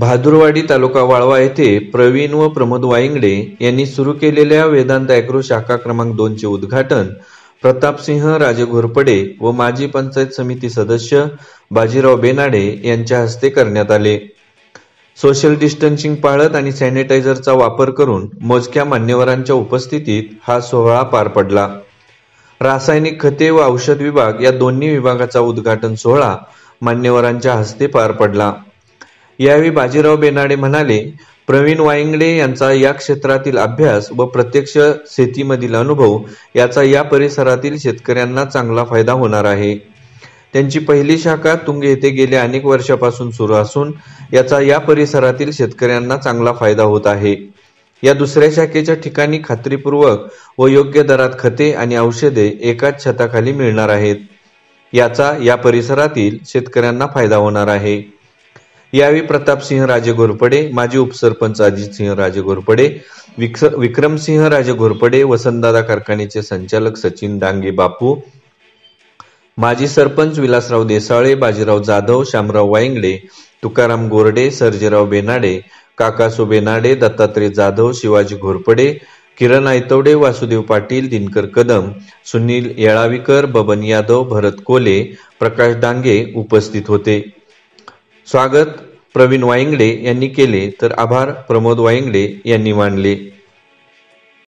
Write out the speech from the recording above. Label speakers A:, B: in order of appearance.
A: भादुरवाडी तालुका वाळवा येथे प्रवीण व प्रमोद वाईंगडे यांनी सुरू केलेल्या वेदांत अॅग्रो शाखा क्रमांक दोनचे उद्घाटन प्रतापसिंह राजे घोरपडे व माजी पंचायत समिती सदस्य बाजीराव बेनाडे यांच्या हस्ते करण्यात आले. सोशल डिस्टन्सिंग पाळत आणि सॅनिटायझरचा वापर करून मोजक्या मान्यवरांच्या उपस्थितीत हा सोहळा पार पडला. रासायनिक खते व औषध विभाग या दोन्ही विभागाचा उद्घाटन सोहळा मान्यवरांच्या हस्ते पार पडला. यावेळी बाजीराव बेनाडे म्हणाले प्रवीण वायंगडे यांचा या क्षेत्रातील अभ्यास व प्रत्यक्ष शेतीमधील अनुभव याचा या परिसरातील शेतकऱ्यांना चांगला फायदा होणार आहे. त्यांची पहिली शाखा तुंग येथे गेल्या अनेक वर्षापासून सुरू असून याचा या परिसरातील शेतकऱ्यांना चांगला फायदा होत आहे. या दुसऱ्या शाखेच्या ठिकाणी खात्रीपूर्वक व योग्य दरात खते आणि औषधे एकाच छताखाली मिळणार आहेत. याचा या परिसरातील शेतकऱ्यांना फायदा होणार आहे. यावेळी प्रतापसिंह राजे घोरपडे माजी उपसरपंच अजितसिंह राजे घोरपडे विक्स- विक्रमसिंह राजे घोरपडे वसंतदादा कारखान्याचे संचालक सचिन डांगे बापू माजी सरपंच विलासराव देसाळे बाजीराव जाधव शामराव वायंगडे तुकाराम गोरडे सर्जेराव बेनाडे काकासो बेनाडे दत्तात्रय जाधव शिवाजी घोरपडे किरण आयतवडे वासुदेव पाटील दिनकर कदम सुनील येळावीकर बबन यादव भरत कोले प्रकाश डांगे उपस्थित होते. स्वागत प्रवीण वायंगडे यांनी केले तर आभार प्रमोद वायंगडे यांनी मानले.